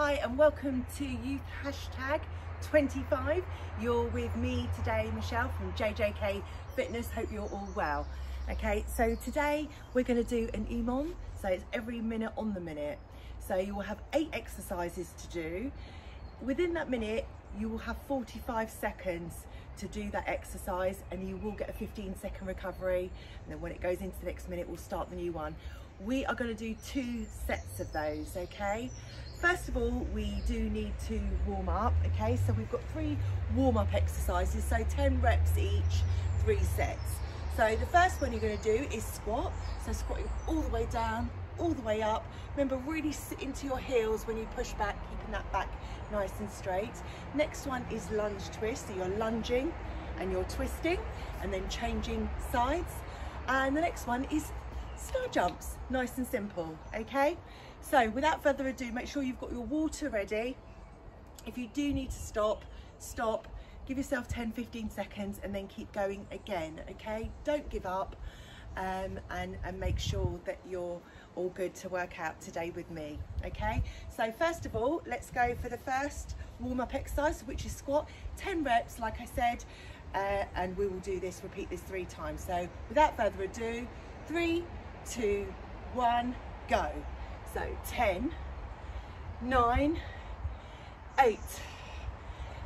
Hi and welcome to Youth Hashtag 25. You're with me today, Michelle from JJK Fitness. Hope you're all well. Okay, so today we're going to do an EMOM. So it's every minute on the minute. So you will have eight exercises to do. Within that minute, you will have 45 seconds to do that exercise and you will get a 15 second recovery. And then when it goes into the next minute, we'll start the new one. We are going to do two sets of those, okay? First of all, we do need to warm up, okay? So we've got three warm-up exercises, so 10 reps each, three sets. So the first one you're gonna do is squat. So squatting all the way down, all the way up. Remember, really sit into your heels when you push back, keeping that back nice and straight. Next one is lunge twist. So you're lunging and you're twisting and then changing sides. And the next one is star jumps, nice and simple, okay? So without further ado, make sure you've got your water ready. If you do need to stop, stop. Give yourself 10, 15 seconds and then keep going again, okay? Don't give up um, and, and make sure that you're all good to work out today with me, okay? So first of all, let's go for the first warm-up exercise, which is squat, 10 reps, like I said, uh, and we will do this, repeat this three times. So without further ado, three, two, one, go. So 10, 9, 8,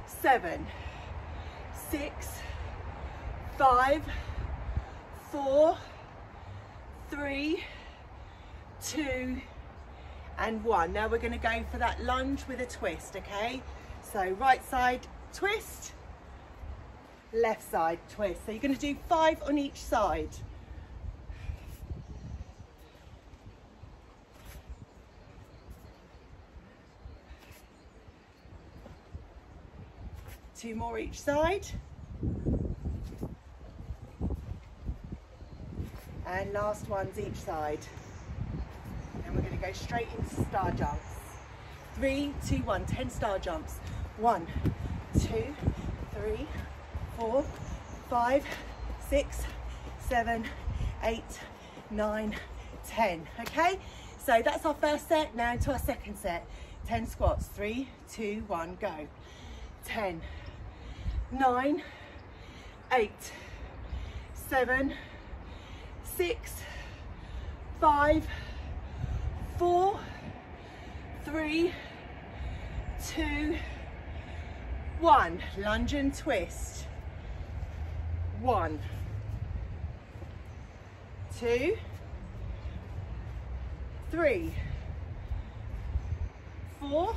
7, 6, 5, 4, 3, 2, and 1. Now we're going to go for that lunge with a twist, okay? So right side twist, left side twist. So you're going to do five on each side. Two more each side. And last ones each side. And we're going to go straight into star jumps. Three, two, one, ten star jumps. One, two, three, four, five, six, seven, eight, nine, ten. Okay, so that's our first set. Now into our second set. 10 squats. Three, two, one, go. 10, nine, eight, seven, six, five, four, three, two, one. Lunge and twist. One, two, three, four,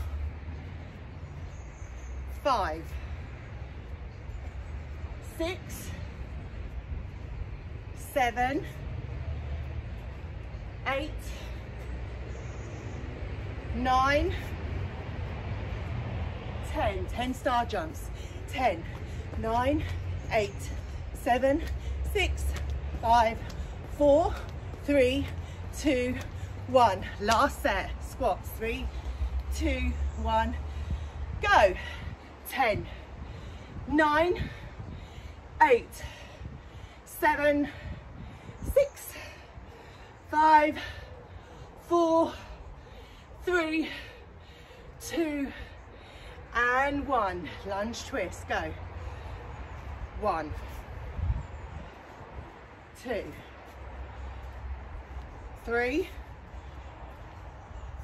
five, six, seven, eight, nine, ten. 10 Ten star jumps. Ten, nine, eight, seven, six, five, four, three, two, one. Last set. Squats. Three, two, one. Go. Ten, nine, eight, seven, six, five, four, three, two, and one. Lunge twist, go. One, two, three,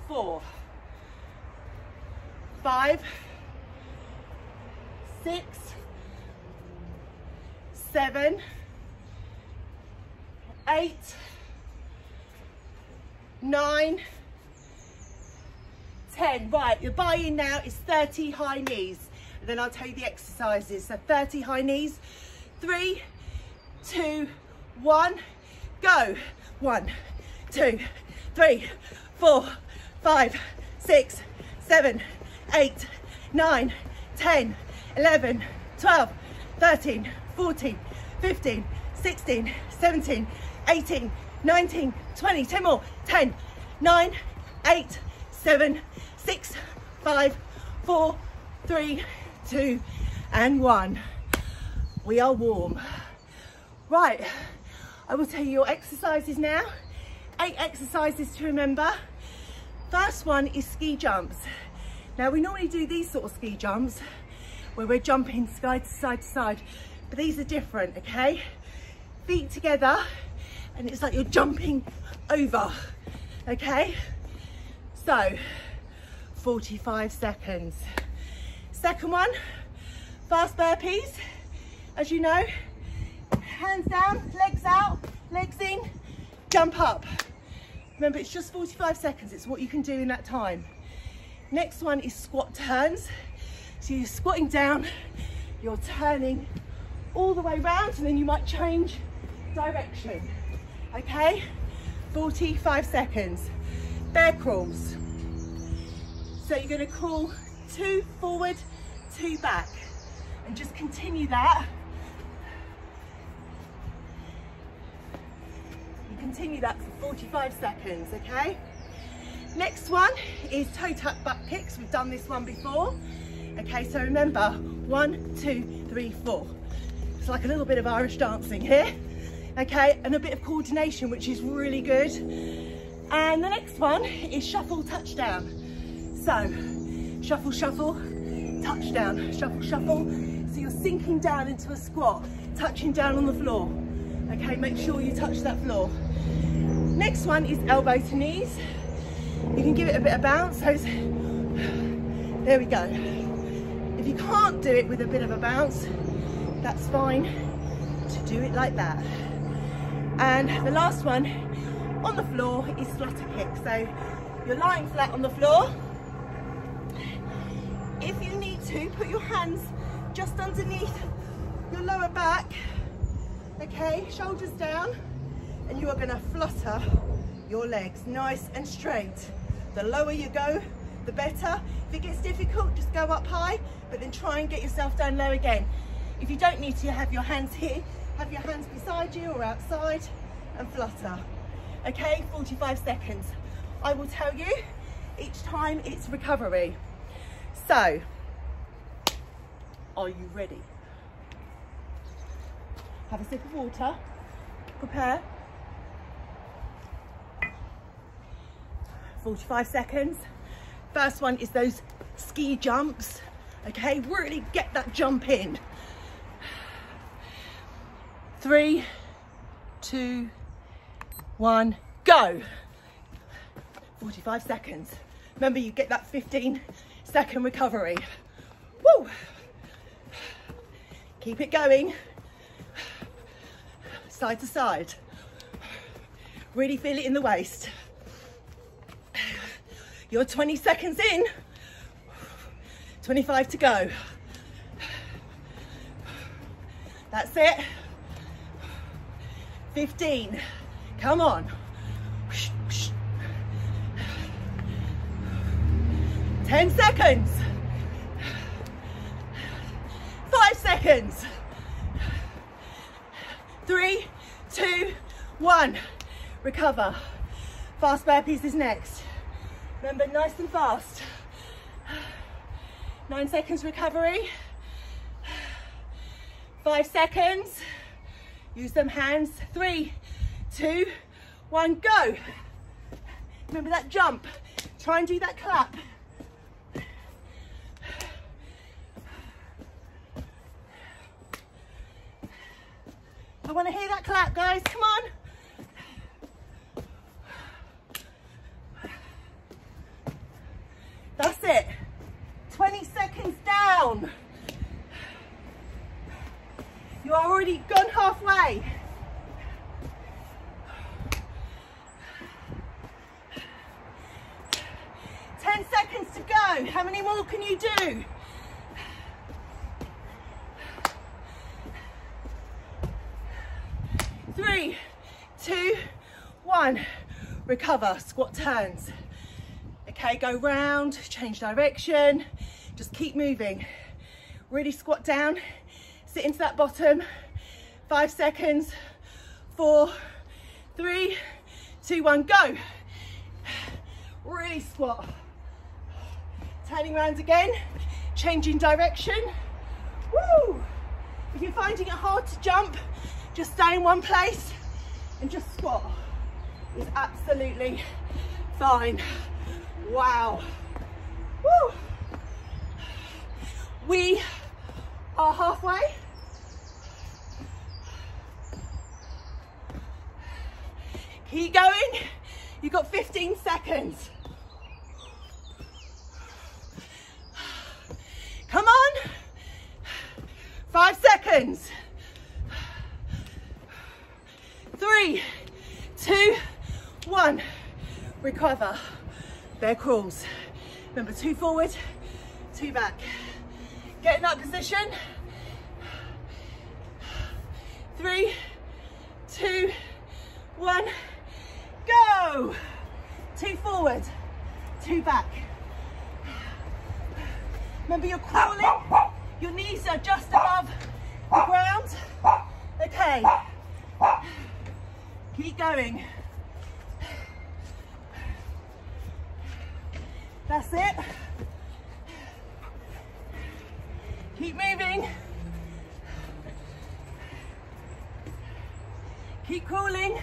four, five, six, seven, eight, nine, ten. Right, your buy-in now is 30 high knees. And then I'll tell you the exercises. So 30 high knees. Three, two, one, go. One, two, three, four, five, six, seven, eight, nine, 10, 11, 12, 13, 14, 15, 16, 17, 18, 19, 20, 10 more, 10, 9, 8, 7, 6, 5, 4, 3, 2, and 1. We are warm. Right, I will tell you your exercises now. Eight exercises to remember. First one is ski jumps. Now we normally do these sort of ski jumps where we're jumping side to side to side, but these are different, okay? Feet together, and it's like you're jumping over, okay? So, 45 seconds. Second one, fast burpees, as you know, hands down, legs out, legs in, jump up. Remember, it's just 45 seconds. It's what you can do in that time. Next one is squat turns. So you're squatting down, you're turning all the way around and then you might change direction. Okay, 45 seconds. Bear crawls. So you're gonna crawl two forward, two back and just continue that. You continue that for 45 seconds, okay? Next one is toe tuck butt kicks. We've done this one before. Okay, so remember, one, two, three, four. It's like a little bit of Irish dancing here. Okay, and a bit of coordination, which is really good. And the next one is shuffle touchdown. So, shuffle, shuffle, touchdown, shuffle, shuffle. So you're sinking down into a squat, touching down on the floor. Okay, make sure you touch that floor. Next one is elbow to knees. You can give it a bit of bounce. So there we go. If you can't do it with a bit of a bounce, that's fine to do it like that. And the last one on the floor is flutter kick. So you're lying flat on the floor. If you need to, put your hands just underneath your lower back. Okay, shoulders down. And you are gonna flutter your legs nice and straight. The lower you go, the better. If it gets difficult, just go up high, but then try and get yourself down low again. If you don't need to have your hands here, have your hands beside you or outside and flutter. Okay, 45 seconds. I will tell you each time it's recovery. So, are you ready? Have a sip of water, prepare. 45 seconds. First one is those ski jumps. Okay, really get that jump in. Three, two, one, go. 45 seconds. Remember, you get that 15 second recovery. Woo! Keep it going. Side to side. Really feel it in the waist. You're 20 seconds in. 25 to go. That's it. 15. Come on. 10 seconds. Five seconds. Three, two, one. Recover. Fast burpees is next. Remember, nice and fast. Nine seconds recovery. Five seconds. Use them hands. Three, two, one, go. Remember that jump. Try and do that clap. I want to hear that clap, guys. Come on. That's it. 20 seconds down. You're already gone halfway. Ten seconds to go. How many more can you do? Three, two, one. Recover, squat turns. Okay, go round, change direction, just keep moving. Really squat down, sit into that bottom. Five seconds, four, three, two, one, go. Really squat. Turning around again, changing direction. Woo! If you're finding it hard to jump, just stay in one place and just squat. It's absolutely fine. Wow. Woo. We are halfway. Keep going. You've got 15 seconds. Come on. Five seconds. Three, two, one. Recover. Bear crawls. Remember, two forward, two back. Get in that position. Three, two, one, Two forward, two back. Remember you're crawling, your knees are just above the ground. Okay, keep going. That's it. Keep moving. Keep crawling.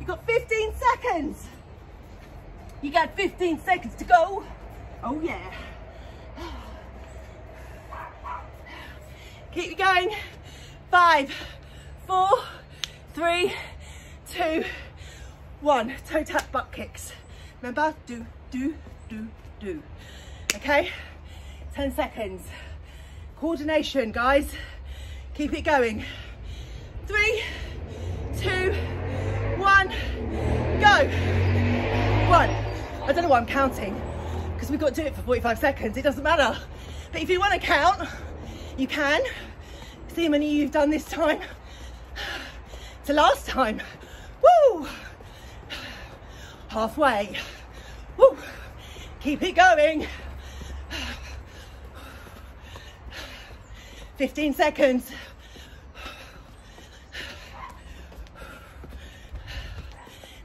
You got 15 seconds. You got 15 seconds to go. Oh yeah. Keep going. Five, four, three, two, one. Toe tap butt kicks. Remember, do, do, do, do. Okay? 10 seconds. Coordination, guys. Keep it going. Three, two, go. One. I don't know why I'm counting because we've got to do it for 45 seconds. It doesn't matter. But if you want to count, you can. See how many you've done this time to last time. Woo! Halfway. Woo! Keep it going. 15 seconds.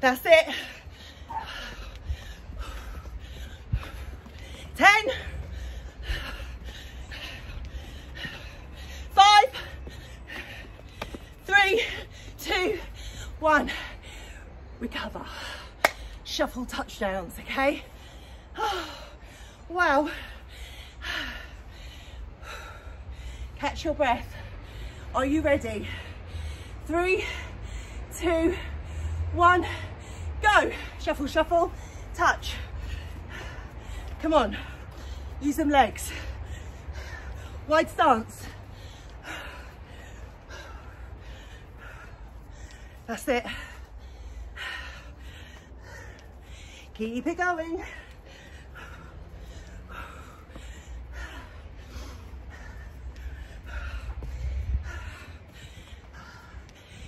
That's it. 10, 5, 3, 2, 1. Recover. Shuffle touchdowns, okay? wow. Catch your breath. Are you ready? Three, two, one, go. Shuffle, shuffle, touch. Come on, use them legs. Wide stance. That's it. Keep it going.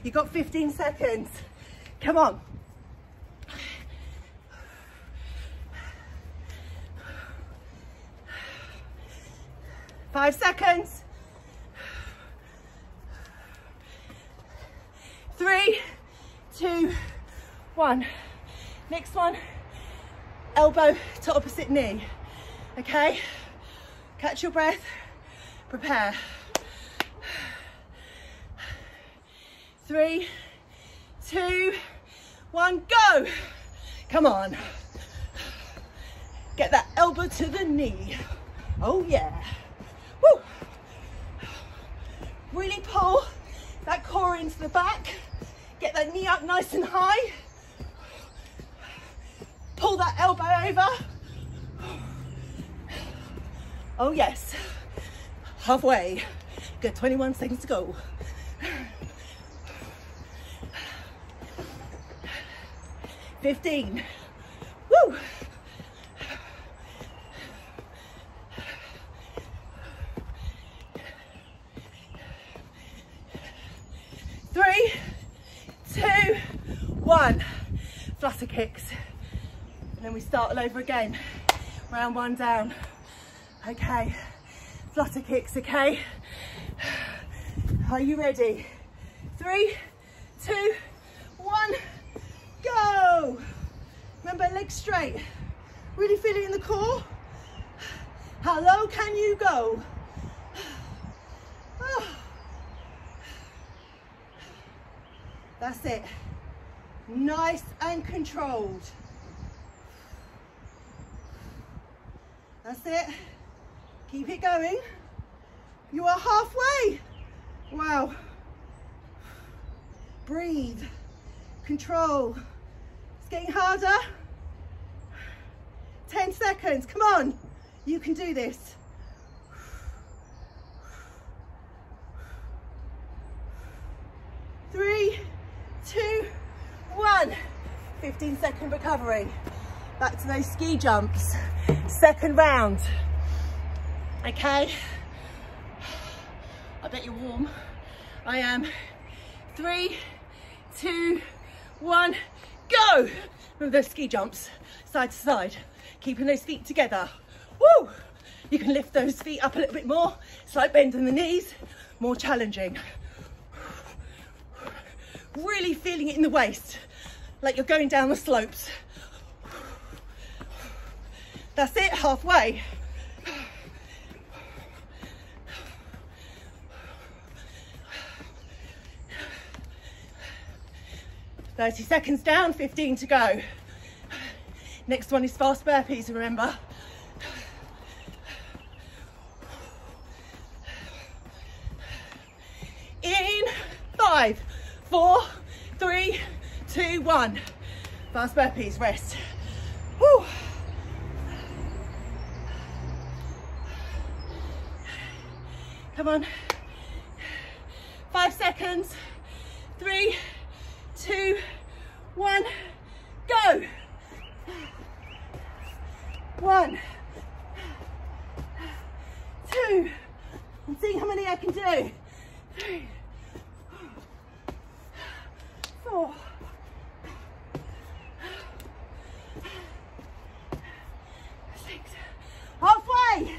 You've got 15 seconds. Come on. Five seconds. Three, two, one. Next one, elbow to opposite knee. Okay? Catch your breath, prepare. three, two, one, go. Come on. Get that elbow to the knee. Oh yeah. Really pull that core into the back. Get that knee up nice and high. Pull that elbow over. Oh yes. Halfway. Got 21 seconds to go. 15. Woo! Three, two, one. Flutter kicks. And then we start all over again. Round one down. Okay. Flutter kicks, okay? Are you ready? Three, two, one. Go. Remember, legs straight. Really feel it in the core. How low can you go? That's it. Nice and controlled. That's it. Keep it going. You are halfway. Wow. Breathe. Control. It's getting harder. 10 seconds. Come on. You can do this. Three, two, one. 15 second recovery. Back to those ski jumps. Second round. Okay. I bet you're warm. I am. Three, two, one, go. Remember those ski jumps, side to side, keeping those feet together. Woo! You can lift those feet up a little bit more, slight bend in the knees, more challenging. Really feeling it in the waist, like you're going down the slopes. That's it, halfway. 30 seconds down, 15 to go. Next one is fast burpees, remember. In five, four, three, two, one. Fast burpees, rest. Whew. Come on. Five seconds. Three, two, one, go. One, two, and see how many I can do. Three, four, six, halfway.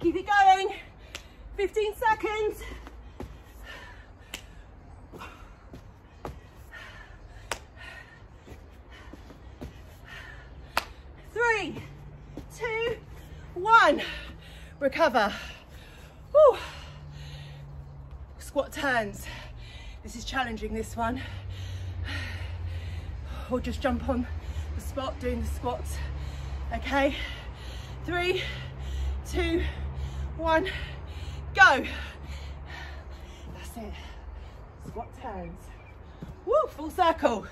Keep it going. 15 seconds. Three, two, one. Recover. Whew. Squat turns. This is challenging, this one. Or just jump on the spot doing the squats. Okay. Three, two, one, go. That's it. Squat turns. Woo, full circle.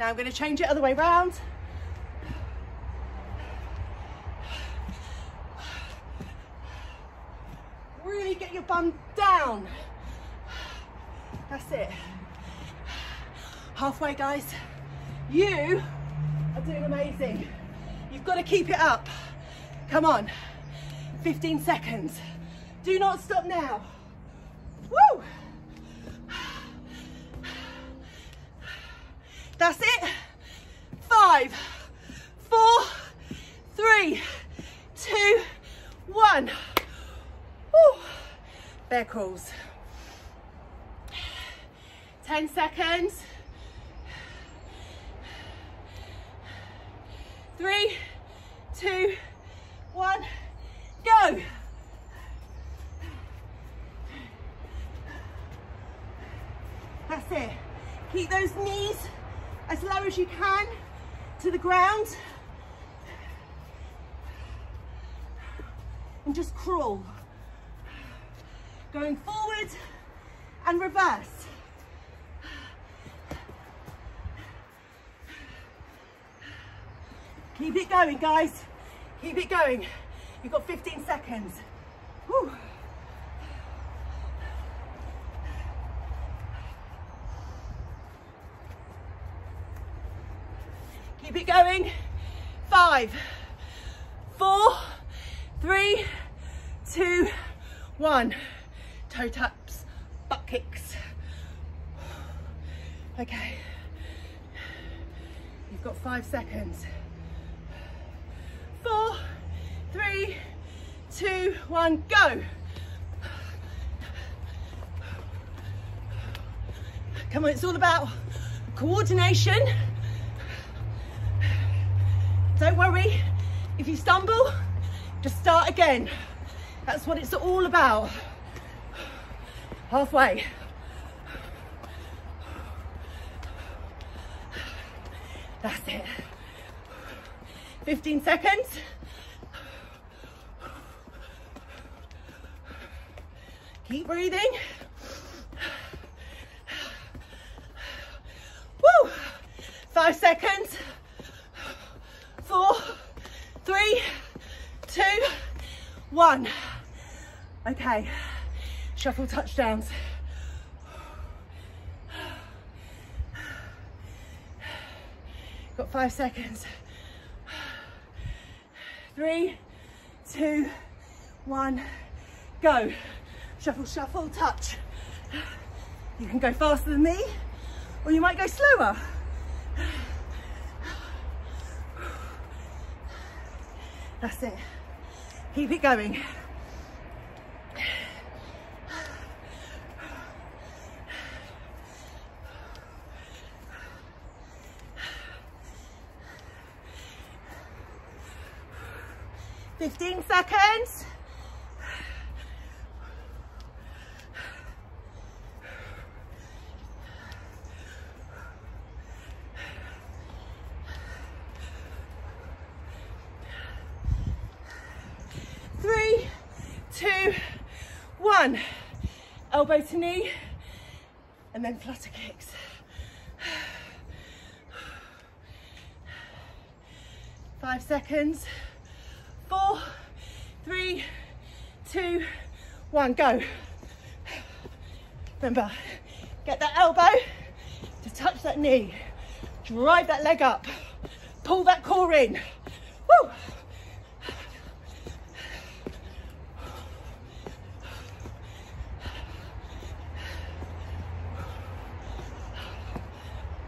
Now I'm going to change it other way round. Really get your bum down. That's it. Halfway, guys. You are doing amazing. You've got to keep it up. Come on. 15 seconds. Do not stop now. Woo! That's it. Five, four, three, two, one. Woo. Bear crawls. 10 seconds. Three, two, one, go. That's it. Keep those knees as low as you can to the ground. And just crawl. Going forward and reverse. Keep it going, guys. Keep it going. You've got 15 seconds. Whew. Keep it going. Five, four, three, two, one. Toe taps, butt kicks. Okay. You've got five seconds. Four, three, two, one, go. Come on, it's all about coordination. Don't worry, if you stumble, just start again. That's what it's all about. Halfway. That's it. 15 seconds. Keep breathing. Woo! Five seconds. Four, three, two, one. Okay, shuffle touchdowns. Got five seconds. Three, two, one, go. Shuffle, shuffle, touch. You can go faster than me, or you might go slower. That's it. Keep it going. Fifteen seconds. three, two, one. Elbow to knee, and then flutter kicks. Five seconds. Four, three, two, one, go. Remember, get that elbow to touch that knee. Drive that leg up. Pull that core in. Woo!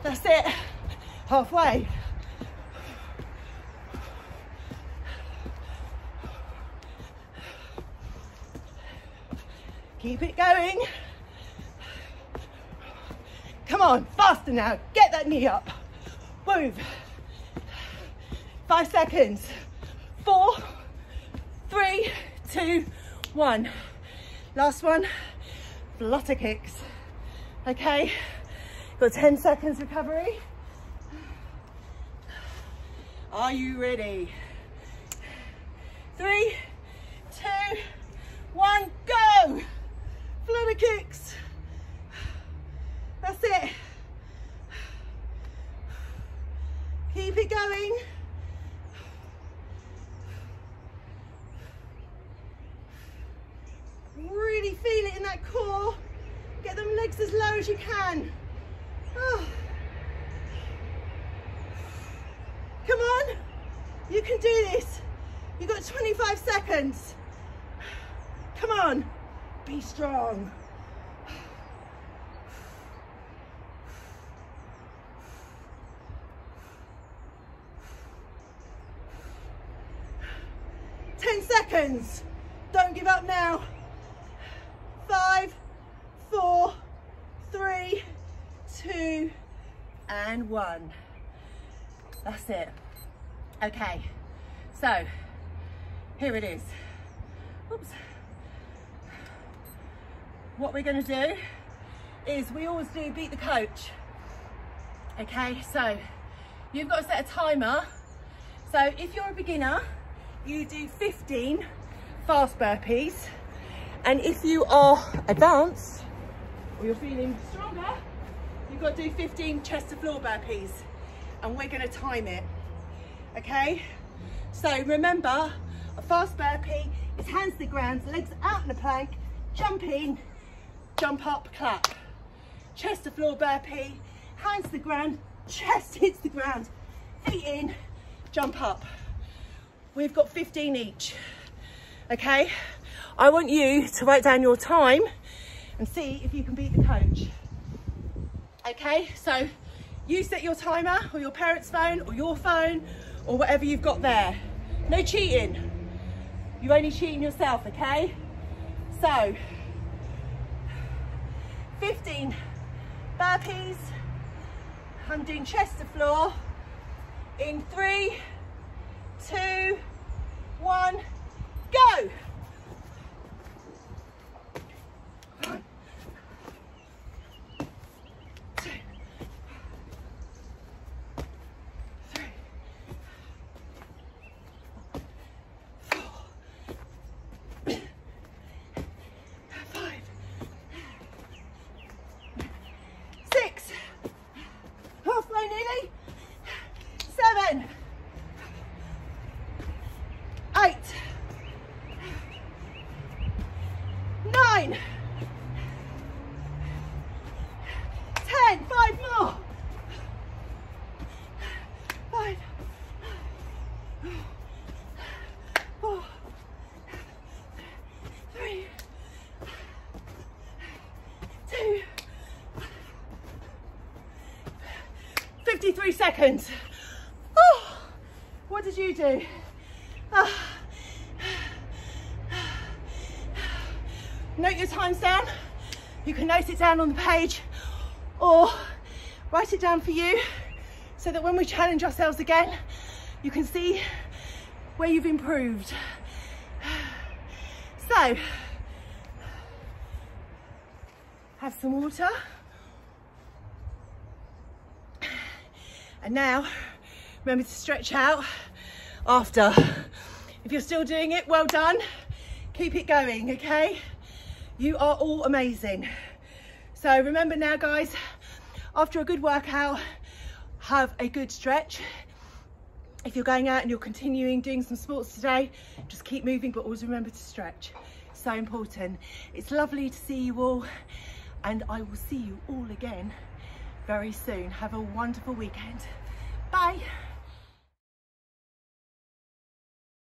That's it. Halfway. Keep it going. Come on, faster now. Get that knee up. Move. Five seconds. Four, three, two, one. Last one, flutter kicks. Okay, got 10 seconds recovery. Are you ready? Three, two, one, go! Flutter kicks. That's it. Keep it going. Really feel it in that core. Get them legs as low as you can. Oh. Come on, you can do this. You've got 25 seconds. Come on, be strong. Ten seconds. Don't give up now. Five, four, three, two, and one. That's it. Okay, so here it is. Oops. What we're gonna do is we always do beat the coach. Okay, so you've got to set a timer. So if you're a beginner, you do 15 fast burpees. And if you are advanced, or you're feeling stronger, you've got to do 15 chest to floor burpees. And we're gonna time it, okay? So remember, a fast burpee is hands to the ground, legs out in the plank, jump in, jump up, clap. Chest to floor burpee, hands to the ground, chest hits the ground, feet in, jump up. We've got 15 each, okay? I want you to write down your time and see if you can beat the coach. Okay, so you set your timer or your parent's phone or your phone or whatever you've got there. No cheating. You're only cheating yourself, okay? So, 15 burpees. I'm doing chest to floor in three, two, one, go. One, two, nine, ten, five more, five, four, three, two, 53 seconds. Oh, what did you do? Oh. Note your times down. You can note it down on the page or write it down for you so that when we challenge ourselves again, you can see where you've improved. So, have some water. And now, remember to stretch out after. If you're still doing it, well done. Keep it going, okay? You are all amazing. So remember now, guys, after a good workout, have a good stretch. If you're going out and you're continuing doing some sports today, just keep moving, but always remember to stretch. So important. It's lovely to see you all, and I will see you all again very soon. Have a wonderful weekend. Bye.